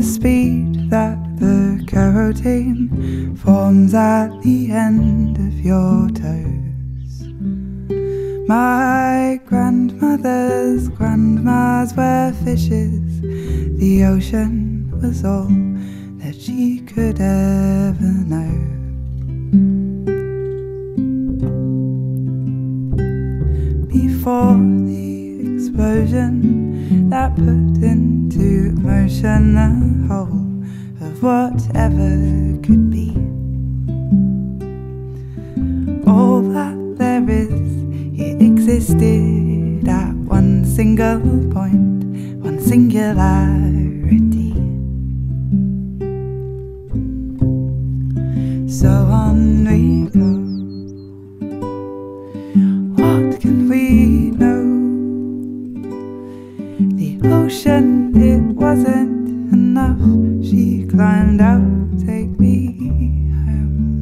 the speed that the keratin forms at the end of your toes. My grandmother's grandmas were fishes. The ocean was all that she could ever know. Before the explosion that put into motion the whole of whatever could be. All that there is, it existed at one single point, one singularity. So on we go. What can we know? The ocean, it wasn't enough. She climbed out, take me home.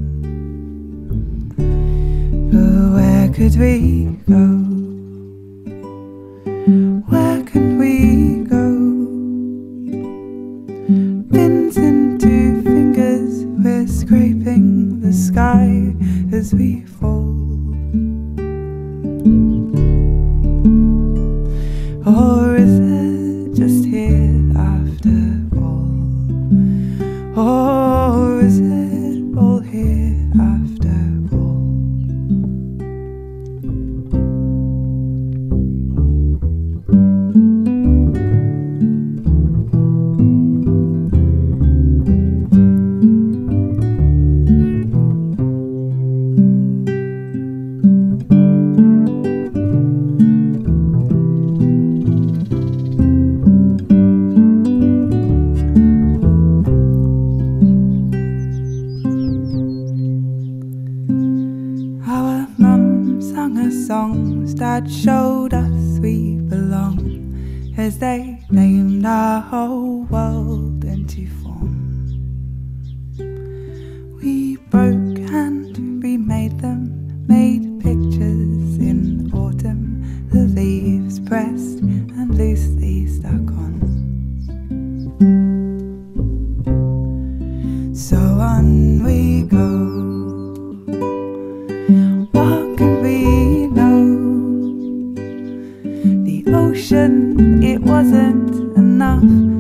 But where could we go? Where can we go? Pins into fingers, we're scraping the sky as we sung us songs, that showed us we belong as they named our whole world into form. We broke and remade them, made it wasn't enough.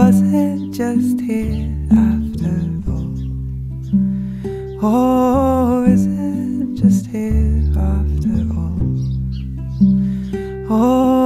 was it just here after all? Oh, is it just here after all? Oh.